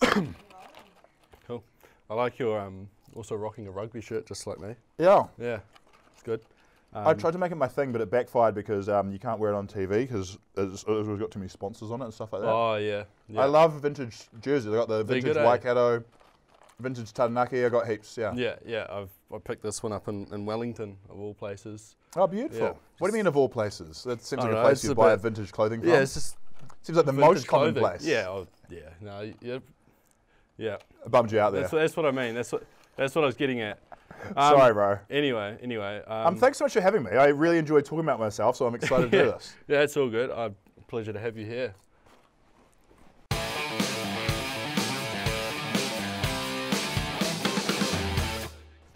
Cool. I like your um, also rocking a rugby shirt just like me. Yeah. Yeah, it's good. I tried to make it my thing, but it backfired because um, you can't wear it on TV because it's, it's got too many sponsors on it and stuff like that. Oh yeah. yeah. I love vintage jerseys. I got the vintage good, eh? Waikato, vintage Taranaki. I got heaps. Yeah. Yeah, yeah. I've I picked this one up in, in Wellington of all places. Oh, beautiful. Yeah. What do you mean of all places? That seems like a place you buy a vintage clothing from. Yeah, it's just seems like the most common clothing. place. Yeah, oh, yeah. No, yeah, yeah. I bummed you out there. That's, that's what I mean. That's what that's what I was getting at. Um, Sorry, bro. Anyway, anyway. Um, Um, thanks so much for having me. I really enjoyed talking about myself, so I'm excited to do this. Yeah, it's all good. Uh, pleasure to have you here.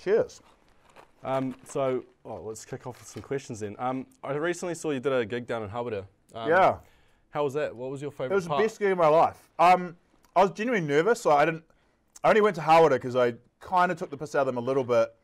Cheers. Um, so, oh, let's kick off with some questions then. Um, I recently saw you did a gig down in Hubbarda. Um, yeah. How was that? What was your favourite It was the part? best gig of my life. Um, I was genuinely nervous, so I didn't. I only went to Harwood because I kind of took the piss out of them a little bit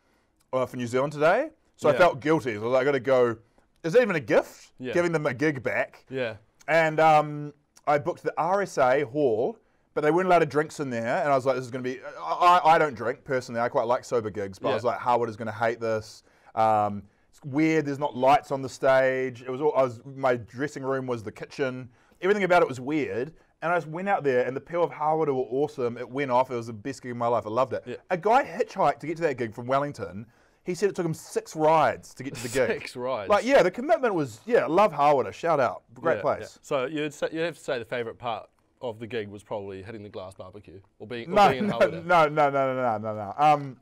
uh, for New Zealand today. So I felt guilty. So I was like, I got to go. Is that even a gift? Yeah. Giving them a gig back. Yeah. And um, I booked the RSA hall, but they weren't allowed to drinks in there. And I was like, this is going to be. I, I don't drink personally. I quite like sober gigs, but I was like, Howard is going to hate this. Um, it's weird. There's not lights on the stage. It was. All, I was. My dressing room was the kitchen. Everything about it was weird. And I just went out there, and the people of Harwood were awesome. It went off. It was the best gig of my life. I loved it. Yeah. A guy hitchhiked to get to that gig from Wellington. He said it took him six rides to get to the gig. Six rides. Like, yeah, the commitment was, yeah, love Harwood. A shout out. Great Yeah, place. yeah. So you'd say, you'd have to say the favourite part of the gig was probably hitting the glass barbecue or being, or No, being in no, no, no, no, no, no, no, no. Um,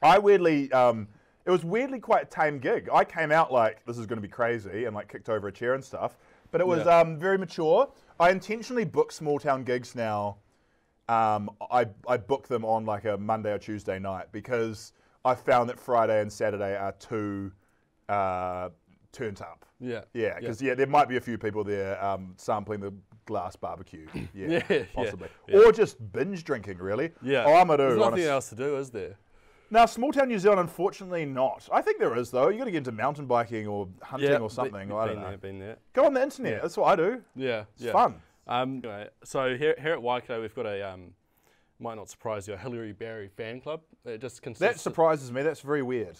I weirdly, um, it was weirdly quite a tame gig. I came out like this is going to be crazy and like kicked over a chair and stuff, but it was um, very mature. I intentionally book small town gigs now. Um, I I book them on like a Monday or Tuesday night because I found that Friday and Saturday are too uh, turned up. Yeah. Yeah, because yeah. there might be a few people there um, sampling the glass barbecue. Yeah, Yeah, yeah, possibly. yeah. Or just binge drinking, really. Yeah. Oh, I'm a do. There's nothing else to do, is there? Now, small town New Zealand, unfortunately, not. I think there is though. You got to get into mountain biking or hunting Yeah, or something. Been, I don't been know. there, been there. Go on the internet. Yeah. That's what I do. Yeah. It's yeah. fun. Um, anyway, so here, here at Waikato, we've got a um, might not surprise you, a Hilary Barry fan club. It just consists. That surprises me. That's very weird.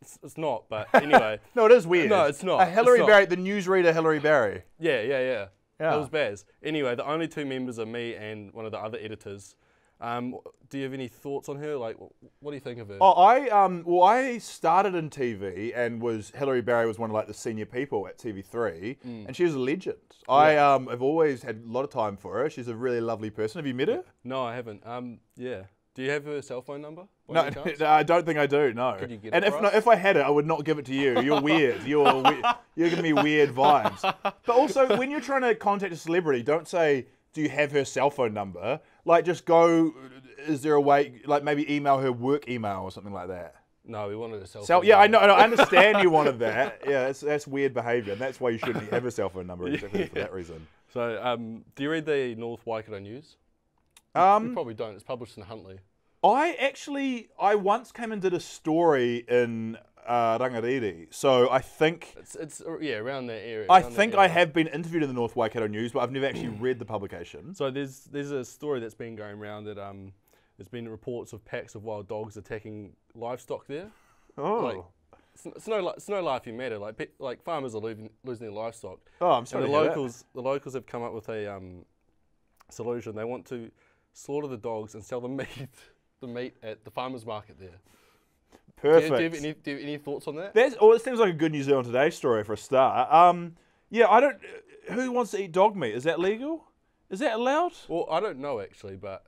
it's, it's not, but anyway. No, it is weird. No, it's not. A Hilary not. Barry, the newsreader Hilary Barry. yeah, yeah, yeah. Yeah. That was Baz. Anyway, the only two members are me and one of the other editors. Um, do you have any thoughts on her? Like, what do you think of her? Oh, I um, well, I started in TV and was Hilary Barry was one of like the senior people at TV3, Mm. and she was a legend. I um, have always had a lot of time for her. She's a really lovely person. Have you met her? No, I haven't. Um, yeah. Do you have her cell phone number? No, no, I don't think I do. No. Could you get and it if no, if I had it, I would not give it to you. You're weird. You're we- you're giving me weird vibes. But also, when you're trying to contact a celebrity, don't say, "Do you have her cell phone number?" Like, just go. Is there a way? Like, maybe email her work email or something like that. No, we wanted a cell So phone. yeah, I know. I understand you wanted that. Yeah, that's, that's weird behaviour, and that's why you shouldn't have a cell phone number exactly for that reason. So, um, do you read the North Waikato News? You Um, probably don't. It's published in Huntly. I actually, I once came and did a story in uh, Rangiriri, so I think It's, it's uh, yeah, around that area. I think I have been interviewed in the North Waikato News, but I've never actually read the publication. So there's there's a story that's been going around that um, there's been reports of packs of wild dogs attacking livestock there. Oh, Like, it's, it's no it's no laughing matter. Like like farmers are losing losing their livestock. oh, I'm And sorry. the hear that. locals the locals have come up with a um, solution. They want to slaughter the dogs and sell the meat the meat at the farmers market there. Do you, do you have any do you have any thoughts on that? That's, oh, it seems like a good New Zealand Today story for a start. Um, yeah, I don't. Who wants to eat dog meat? Is that legal? Is that allowed? Well, I don't know actually, but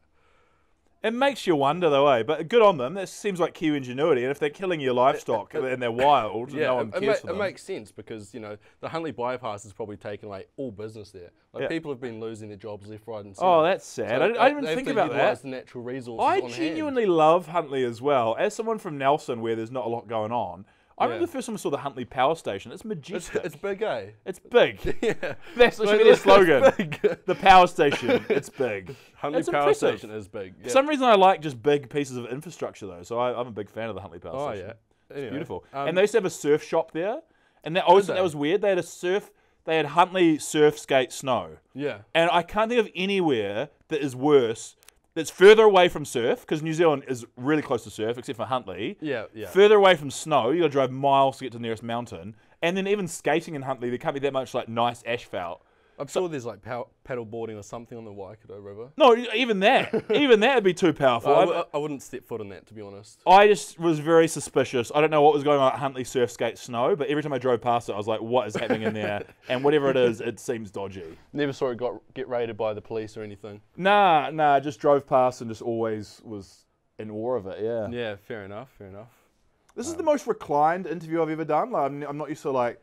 It makes you wonder, though, eh? But good on them. That seems like Kiwi ingenuity. And if they're killing your livestock and they're wild, and yeah, no one it, it, cares ma- for them. it makes sense because you know the Huntly bypass has probably taken away all business there. Like Yeah. people have been losing their jobs left, right, and centre. oh, that's sad. I, didn't- I didn't even think about that. The natural resources. I on hand. genuinely love Huntly as well. As someone from Nelson, where there's not a lot going on, I remember the first time I saw the Huntly Power Station. It's It's, majestic. it's big, eh? It's big. yeah. That's be their slogan. The power station. It's big. Huntly It's Power impressive. Station is big. For some reason, I like just big pieces of infrastructure, though. So I, I'm a big fan of the Huntly Power oh Station. yeah. It's beautiful. um, and they used to have a surf shop there. And that, always that was weird. They had a surf. they had Huntly surf skate snow. Yeah. And I can't think of anywhere that is worse, that's further away from surf, because New Zealand is really close to surf, except for Huntly. Yeah. Yeah. Further away from snow, you got to drive miles to get to the nearest mountain. And then even skating in Huntley, there can't be that much like nice asphalt. I'm sure there's like pow- paddle boarding or something on the Waikato River. No, even that, even that would be too powerful. I, w- I wouldn't step foot on that, to be honest. I just was very suspicious. I don't know what was going on at Huntly Surf Skate Snow, but every time I drove past it, I was like, what is happening in there? and whatever it is, it seems dodgy. Never saw it got get raided by the police or anything. Nah, nah, just drove past and just always was in awe of it, yeah. Yeah, fair enough. Fair enough. This is the um, most reclined interview I've ever done. Like, I'm, I'm not used to like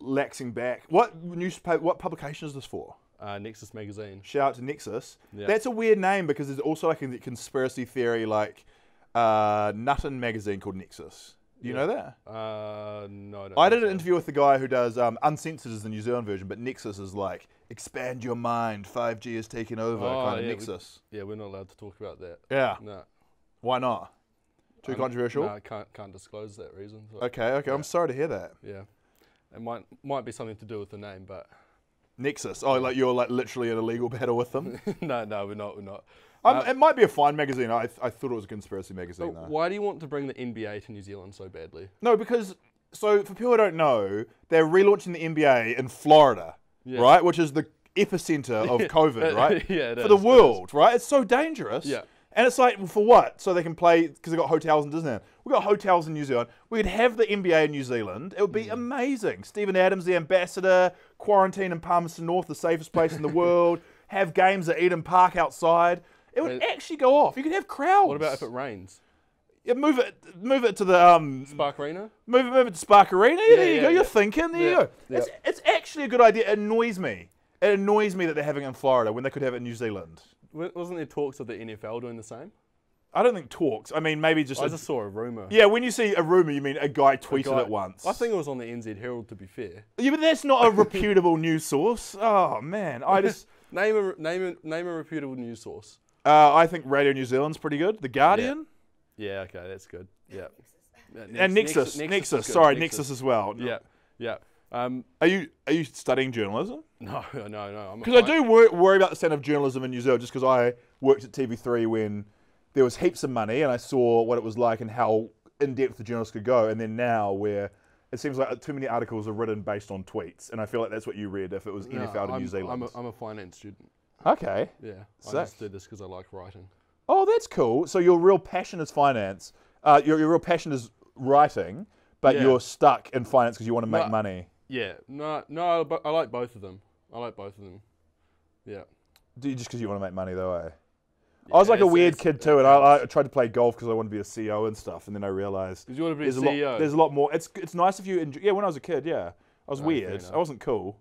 laxing back. What newspaper, what publication is this for? Uh, Nexus magazine. Shout out to Nexus. Yeah. That's a weird name because there's also like a conspiracy theory like uh, Nutton magazine called Nexus. Do you Yeah. know that? Uh, no, I, don't I did an so. interview with the guy who does um, Uncensored is the New Zealand version, but Nexus is like expand your mind. 5G is taking over. Oh, kind of yeah, we- Nexus. Yeah, we're not allowed to talk about that. Yeah. No. Why not? Too I'm- controversial. No, I can't can't disclose that reason. so- Okay. Okay. I'm sorry to hear that. Yeah. It might might be something to do with the name, but Nexus. Oh, like you're like literally in a legal battle with them. no, no, we're not. We're not. um, Uh, it might be a fine magazine. I, I thought it was a conspiracy magazine though. why do you want to bring the NBA to New Zealand so badly? No, because so for people who don't know, they're relaunching the NBA in Florida, Yeah. right? Which is the epicenter of COVID, right? yeah, it for is, the world, right? It's so dangerous. Yeah. And it's like, for what? So they can play, because they've got hotels in Disneyland. We've got hotels in New Zealand. We could have the NBA in New Zealand. It would Mm. be amazing. Steven Adams, the ambassador, quarantine in Palmerston North, the safest place in the world, have games at Eden Park outside. It would actually go off. You could have crowds. What about if it rains? Yeah, move it, move it to the um, Spark Arena? Move it, move it to Spark Arena. Yeah, there you yeah, go. You're thinking. There you go. yeah. It's, it's actually a good idea. It annoys me. It annoys me that they're having it in Florida when they could have it in New Zealand. Wa- Wasn't there talks of the NFL doing the same? I don't think talks. I mean, maybe just. I a- just saw a rumor. yeah, when you see a rumor, you mean a guy tweeted Guy- it once. I think it was on the NZ Herald. To be fair, Yeah, but that's not a reputable news source. Oh man, I just. name a name a name a reputable news source. Uh, I think Radio New Zealand's pretty good. The Guardian Yeah, okay, that's good. Yeah. Yeah, and Nex- Nexus. Nexus. is good, Sorry, Nexus. as well. Yeah, yeah. Um, Are you are you studying journalism? no, no, no. Because I do wor- worry about the standard of journalism in New Zealand, just because I worked at TV3 when there was heaps of money and I saw what it was like and how in depth the journalists could go. And then now, where it seems like too many articles are written based on tweets, and I feel like that's what you read if it was no, NFL to I'm, New Zealand. I'm a, I'm a finance student. okay. Yeah, I just do this because I like writing. Oh, that's cool. So your real passion is finance. Uh, your, your real passion is writing, but Yeah. you're stuck in finance because you want to make No. money. Yeah, no, no, but I like both of them. I like both of them. Yeah. Do you, just because you want to make money, though, eh? I was like a weird kid too, and I, I tried to play golf because I wanted to be a CEO and stuff, and then I realized you want to be there's a a lot. There's a lot more. It's it's nice if you enjoy. Yeah, when I was a kid, yeah, I was Oh, weird. I wasn't cool.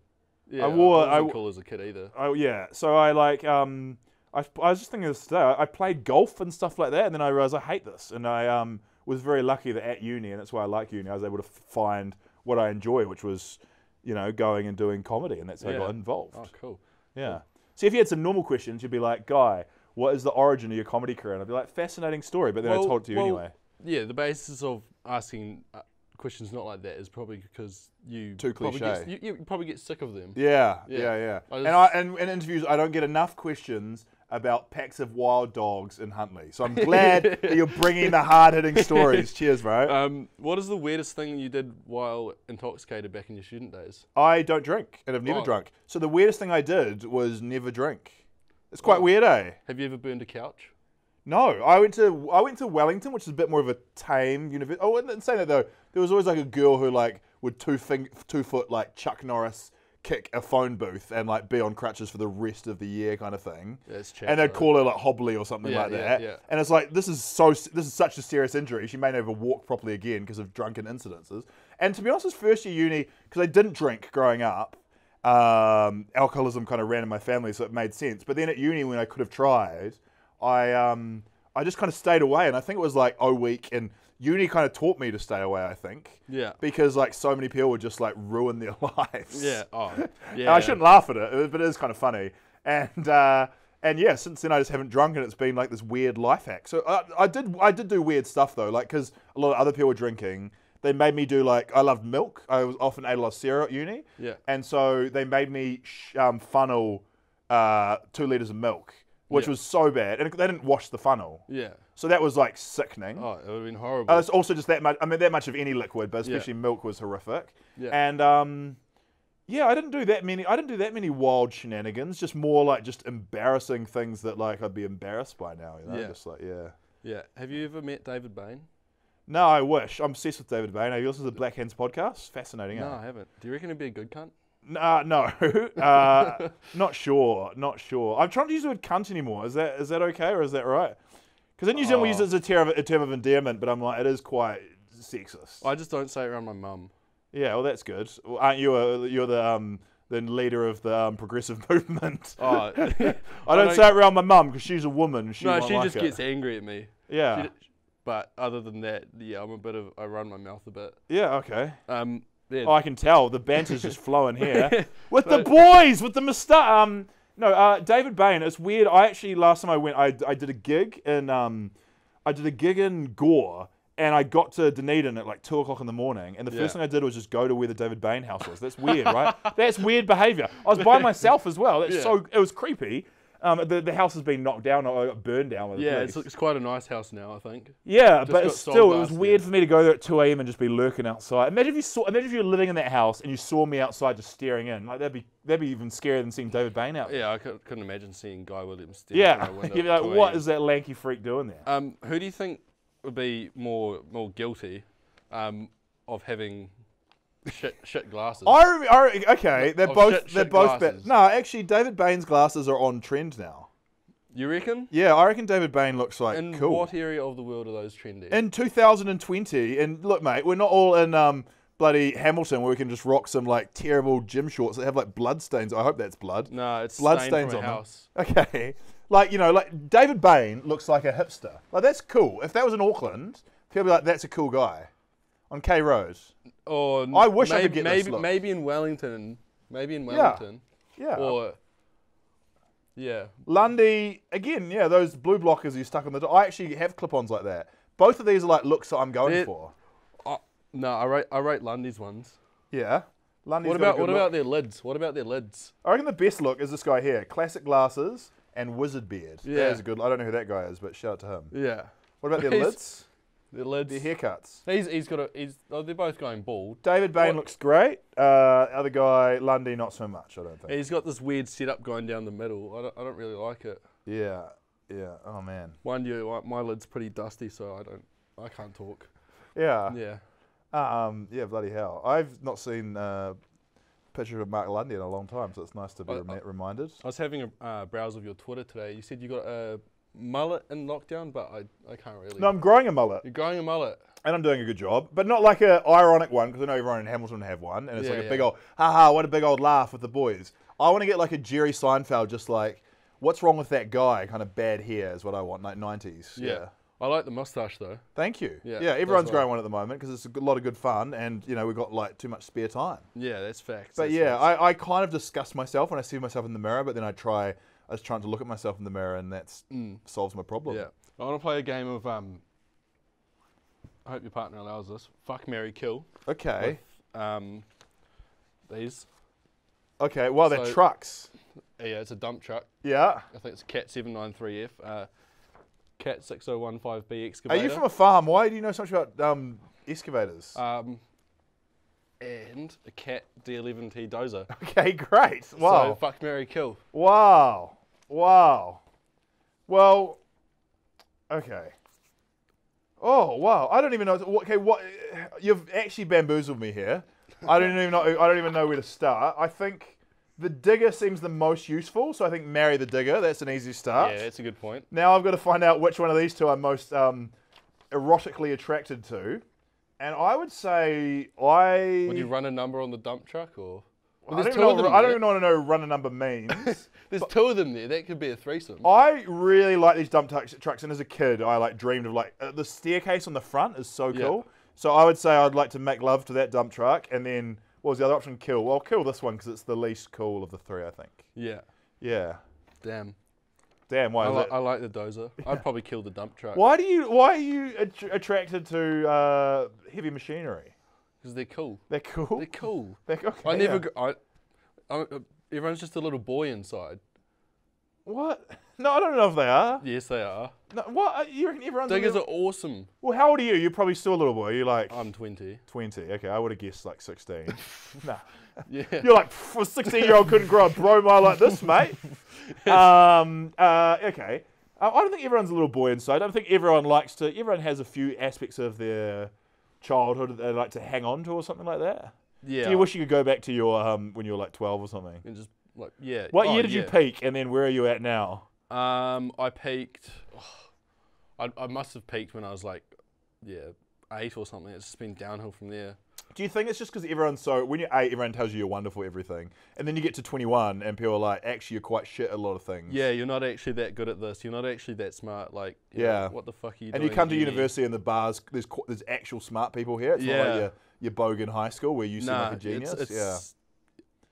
yeah, I wore- I wasn't I- cool as a kid either. Oh yeah, so I like um. I, I was just thinking this today. I I played golf and stuff like that, and then I realized I hate this. And I um was very lucky that at uni, and that's why I like uni. I was able to find what I enjoy, which was, you know, going and doing comedy, and that's how I got involved. Oh, cool. Yeah. See, if you had some normal questions, you'd be like, "Guy, what is the origin of your comedy career?" And I'd be like, "Fascinating story," but then I Well- told it to you well, anyway. Yeah, the basis of asking uh, questions not like that is probably because you Too probably cliche. Get, you, you probably get sick of them. Yeah, yeah, Yeah. yeah. I and I and in interviews, I don't get enough questions about packs of wild dogs in Huntly. So I'm glad that you're bringing the hard hitting stories. Cheers, bro. Um, what is the weirdest thing you did while intoxicated back in your student days? I don't drink, and I've never Oh. drunk. So the weirdest thing I did was never drink. It's quite Oh. weird, eh? Have you ever burned a couch? No, I went to I went to Wellington, which is a bit more of a tame university. Oh, and saying that though, there was always like a girl who like would two fing- two foot like Chuck Norris kick a phone booth and like be on crutches for the rest of the year kind of thing. Yeah, it's and they'd Chapo. call her like hobbly or something Yeah, like yeah, that. And it's like this is so this is such a serious injury. She may never walk properly again because of drunken incidences. And to be honest, this first year uni because I didn't drink growing up. Um, alcoholism kind of ran in my family, so it made sense. But then at uni, when I could have tried, I um, I just kind of stayed away, and I think it was like oh week, and uni kind of taught me to stay away. I think Yeah. because like so many people would just like ruin their lives. Yeah. Oh. Yeah. I shouldn't laugh at it, but it is kind of funny. And uh, and yeah, since then I just haven't drunk, and it's been like this weird life hack. So I, I did I did do weird stuff though, like because a lot of other people were drinking. they made me do like I loved milk. I was often ate a lot of cereal at uni, Yeah. and so they made me sh- um, funnel uh, two liters of milk, which Yeah. was so bad, and they didn't wash the funnel, Yeah. so that was like sickening. Oh, it would have been horrible. Uh, it's also just that much. I mean, that much of any liquid, but Yeah. especially milk was horrific. Yeah. And um, yeah, I didn't do that many. I didn't do that many wild shenanigans. Just more like just embarrassing things that like I'd be embarrassed by now. You know, Yeah. just like yeah. yeah. Have you ever met David Bain? No, I wish. I'm obsessed with David Bain. Have you listened to the Black Hands podcast? Fascinating. No, eh? I haven't. Do you reckon he'd be a good cunt? Nah, no, uh, not sure, not sure. I'm trying to use the word cunt anymore. Is that is that okay or is that right? Because in New Zealand we use it Oh. as a term, of, a term of endearment, but I'm like it is quite sexist. I just don't say it around my mum. Yeah, well, that's good. Well, aren't you a, you're the um the leader of the um, progressive movement? Oh, I don't, don't- say it around my mum because she's a woman. She no, she like just it. gets angry at me. Yeah, She but other than that, yeah, I'm a bit of I run my mouth a bit. yeah, okay. Um, yeah, Oh, I can tell the banter's just flowing here with the boys with the moustache. Um, no, uh, David Bain. It's weird. I actually last time I went, I, I did a gig in um, I did a gig in Gore. And I got to Dunedin at like two o'clock in the morning, and the Yeah. first thing I did was just go to where the David Bain house was. That's weird, right? That's weird behavior. I was by myself as well. That's Yeah. so it was creepy. Um, the the house has been knocked down or got burned down. Yeah, it's, it's quite a nice house now, I think. Yeah, but it's sold still, it was weird for me to go there at 2 a.m. and just be lurking outside. Imagine if you saw, imagine if you were living in that house and you saw me outside just staring in. Like that'd be that'd be even scarier than seeing David Bain out. Yeah, I cou- couldn't imagine seeing Guy Williams. staring Yeah, through my you'd be like, 2 what is that lanky freak doing there? Um, who do you think would be more more guilty um, of having shit shit glasses? I, I okay, they're Of both shit- they're shit both bad. glasses. No, actually, David Bain's glasses are on trend now. you reckon? Yeah, I reckon David Bain looks like In cool. what area of the world are those trendy? in 2020, and look, mate, we're not all in um bloody Hamilton where we can just rock some like terrible gym shorts that have like blood stains. I hope that's blood. no, it's blood stains on a them. Okay. Like, you know, like David Bain looks like a hipster. Like, that's cool. If that was in Auckland, people be like, that's a cool guy. On K Road. Or I wish I maybe, could get maybe this look. maybe in Wellington, maybe in Wellington, Yeah. or yeah, Lundy, again, yeah, those blue blockers you stuck on the door. I actually have clip ons like that. Both of these are like looks that I'm going They're- for. oh, no, I rate I rate Lundy's ones. Yeah. Lundy's What about what look. about their lids? What about their lids? I reckon the best look is this guy here. Classic glasses and wizard beard. Yeah. That is a good I don't know who that guy is, but shout out to him. Yeah, What about their lids? Their lids. Their haircuts. He's he's got a he's oh, they're both going bald. David Bain What- looks great. Uh, other guy, Lundy, not so much, I don't think. He's got this weird setup going down the middle. I don't, I don't really like it. Yeah, yeah. Oh man. Mind you, my- lid's pretty dusty, so I don't, I can't talk. Yeah. Yeah. Um. Yeah. Bloody hell. I've not seen a picture of Mark Lundy in a long time, so it's nice to be I- remi- reminded. I was having a uh, browse of your Twitter today. You said you got a mullet in lockdown, but I, I can't really. No, I'm growing a mullet, You're growing a mullet. and I'm doing a good job, but not like a ironic one because I know everyone in Hamilton have one, and it's Yeah, like a yeah. big old haha, what a big old laugh with the boys. I want to get like a Jerry Seinfeld, just like what's wrong with that guy? Kind of bad hair is what I want, like 90s. Yeah. I like the mustache though. Thank you. Yeah, Yeah, everyone's growing right. one at the moment because it's a lot of good fun, and you know we've got like too much spare time. Yeah, that's facts. But that's yeah, facts. I, I kind of disgust myself when I see myself in the mirror, but then I try, I was trying to look at myself in the mirror, and that Mm. solves my problem. Yeah. I want to play a game of um. I hope your partner allows this. Fuck Mary Kill. Okay. Um. These. Okay. Well, they're trucks. Yeah, it's a dump truck. Yeah. I think it's a Cat 793F. Uh, Cat 6015B excavator. Are you from a farm? Why do you know so much about um, excavators? Um, and a Cat D11T dozer. okay, great. So Wow. fuck Mary Kill. wow. Wow. Well. Okay. Oh wow! I don't even know. Okay, what you've actually bamboozled me here. I don't even know. I don't even know where to start. I think the digger seems the most useful, so I think marry the digger. That's an easy start. Yeah, that's a good point. Now I've got to find out which one of these two I'm most um, erotically attracted to, and I would say I. Would you run a number on the dump truck or? Well, I don't, know, them I don't even know what to know run a number means. There's two of them there. That could be a threesome. I really like these dump trucks, trucks, and as a kid, I like dreamed of like uh, the staircase on the front is so Yeah. cool. So I would say I'd like to make love to that dump truck, and then what was the other option? Kill. Well, I'll kill this one because it's the least cool of the three, I think. Yeah. Yeah. Damn. Damn. Why I, li-? I like the dozer. I'd probably kill the dump truck. Why do you? Why are you att- attracted to uh, heavy machinery? because they're cool. They're cool. They're cool. They're- okay, I never. yeah. gr- I, I, everyone's just a little boy inside. What? No, I don't know if they are. Yes, they are. No, what? Uh, You reckon everyone's a Diggers are awesome. Well, how old are you? You're probably still a little boy. You're like I'm 20. 20. Okay, I would have guessed like 16. nah. Yeah. You're like, "Pff, a 16 year old couldn't grow a bromide like this, mate. um, uh, okay. I I don't think everyone's a little boy inside. I don't think everyone likes to, everyone has a few aspects of their childhood that they like to hang on to or something like that. Yeah. Do you wish you could go back to your, um, when you were like 12 or something? and just like yeah. What Oh, year did you peak and then where are you at now? Um, I peaked. I, I must have peaked when I was like, yeah, eight or something. It's just been downhill from there. Do you think it's just because everyone's so when you're eight, everyone tells you you're wonderful at everything, and then you get to 21 and people are like, actually, you're quite shit at a lot of things. Yeah, you're not actually that good at this. You're not actually that smart. Like, you know, Yeah. what the fuck are you doing? And you come to uni? university and the bars, there's there's actual smart people here. It's not Yeah. like your, your Bogan High School where you seem Nah, like a genius. It's, it's, yeah.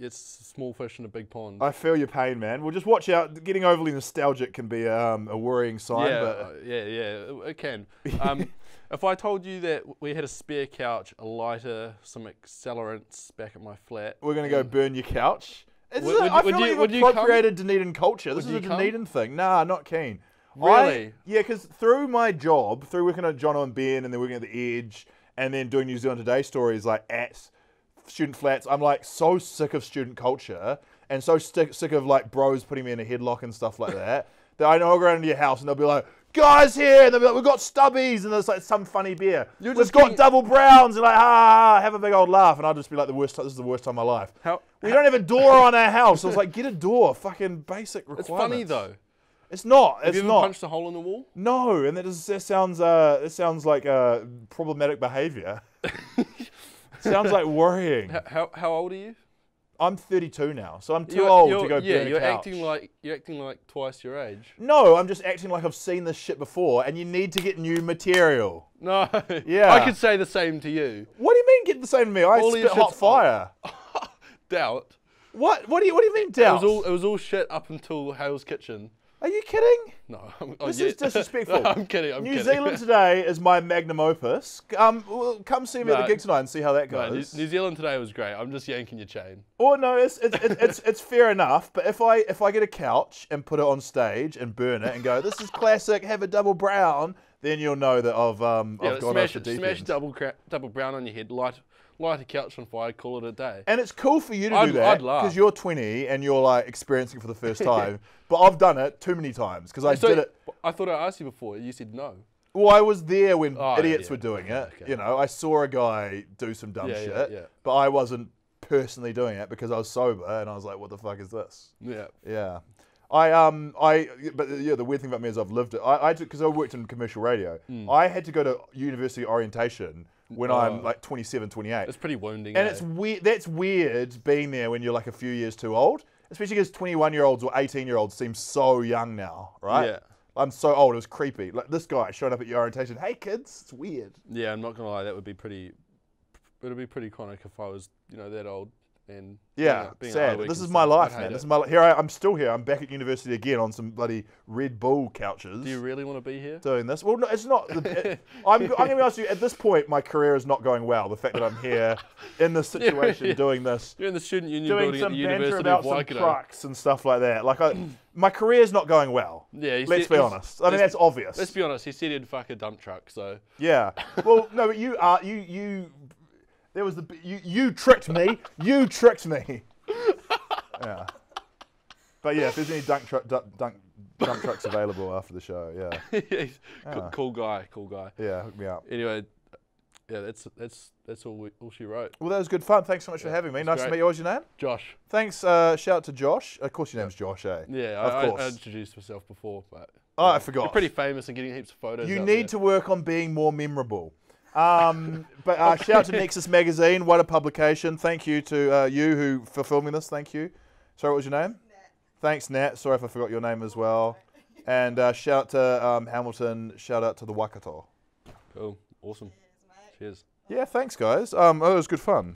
It's small fish in a big pond. I feel your pain, man. Well, just watch out. Getting overly nostalgic can be um, a worrying sign. yeah, but uh, yeah, yeah, it, can. Um, if I told you that we had a spare couch, a lighter, some accelerants back at my flat, we're gonna go burn your couch. Would- would I you- feel would like you- you've would you come? Dunedin culture. This is a you come? Dunedin thing. Nah, not keen. I- Really? yeah, because through my job, through working at Jono and Ben, and then working at the Edge, and then doing New Zealand Today stories like at student flats, I'm like so sick of student culture and so sick, sick of like bros putting me in a headlock and stuff like that. that I know I'll go around to your house and they'll be like, guys here, and they'll be like, we've got stubbies, and there's like some funny beer. You're We've got double browns, and like, ha, have a big old laugh, and I'll just be like, the worst. This is the worst time of my life. How? We don't have a door on our house. I was like, get a door. Fucking basic requirements. It's funny though. It's not. Have It's you ever not. punched a hole in the wall? No, and that, is, that sounds uh, that sounds like uh, problematic behaviour. sounds like worrying. How, how, old are you? I'm 32 now, so I'm too You're- old you're- to go Yeah, you're couch. acting like you're acting like twice your age. No, I'm just acting like I've seen this shit before, and you need to get new material. No. Yeah. I could say the same to you. What do you mean get the same to me? I All spit hot fire. Doubt. What? What do you What do you mean It doubt? was all it was all shit up until Hale's Kitchen. Are you kidding? No, I'm, oh, This yeah. is disrespectful. No, I'm kidding. I'm New kidding. Zealand today is my magnum opus. Um, well, come see me at the gig tonight and see how that No, New, goes. New Zealand today was great. I'm just yanking your chain. Oh no, it's it's, it's it's it's fair enough. But if I if I get a couch and put it on stage and burn it and go, this is classic, have a double brown, then you'll know that I've um Yeah, I've gone smash off the deep smash end. double double brown on your head. Light light a couch on fire. Call it a day. And it's cool for you to I'd- do that because you're 20 and you're like experiencing it for the first time. but I've done it too many times because I So, did it. I thought I asked you before. You said no. Well, I was there when Oh, idiots yeah. were doing it. Okay. You know, I saw a guy do some dumb Yeah, shit, yeah. but I wasn't personally doing it because I was sober and I was like, "What the fuck is this?" Yeah. Yeah. I um I but yeah the weird thing about me is I've lived it. I I because I worked in commercial radio. Hmm. I had to go to university orientation when I'm Oh. like 27, 28. It's pretty wounding. and eh? it's weird. That's weird being there when you're like a few years too old, especially because 21 year olds or 18 year olds seem so young now, right? Yeah. I'm so old. It was creepy. Like this guy showing up at your orientation. Hey kids, it's weird. Yeah, I'm not gonna lie. That would be pretty. It would be pretty chronic if I was, you know, that old and Yeah, being sad. This is my life, man. it. This is my li- here. I, I'm still here. I'm back at university again on some bloody Red Bull couches. Do you really want to be here? doing this. Well, no, it's not. The, it- I'm, I'm going to be honest with you. At this point, my career is not going well. The fact that I'm here in this situation yeah. doing this, You're in the student union doing building at the banter University about of some trucks and stuff like that. Like, I, my career's not going well. Yeah, Let's said- be honest. I mean, that's obvious. Let's be honest. He said he'd fuck a dump truck. So Yeah. Well, no, but you are you you. There was the you you tricked me. You tricked me. Yeah. But yeah, if there's any dunk truck dunk, dunk dump trucks available after the show, yeah, he's Ah. cool, guy. Cool guy. yeah, hook me up. Anyway, yeah, that's that's that's all we, all she wrote. Well, that was good fun. Thanks so much for having me. Nice to meet you. What's your name? Josh. Thanks. Uh, shout out to Josh. Of course, your name's Josh, eh? Yeah, Of I, I, course. I introduced myself before, but Oh, I you're forgot. pretty famous and getting heaps of photos. You need there. to work on being more memorable. Um, but uh, shout out to Nexus Magazine. What a publication. Thank you to uh, you who for filming this. Thank you. Sorry, what was your name? Thanks, Nat. Sorry if I forgot your name as well. And uh, shout out to um, Hamilton. Shout out to the Waikato. Cool. Awesome. Cheers. Yeah, thanks, guys. Um, oh, it was good fun.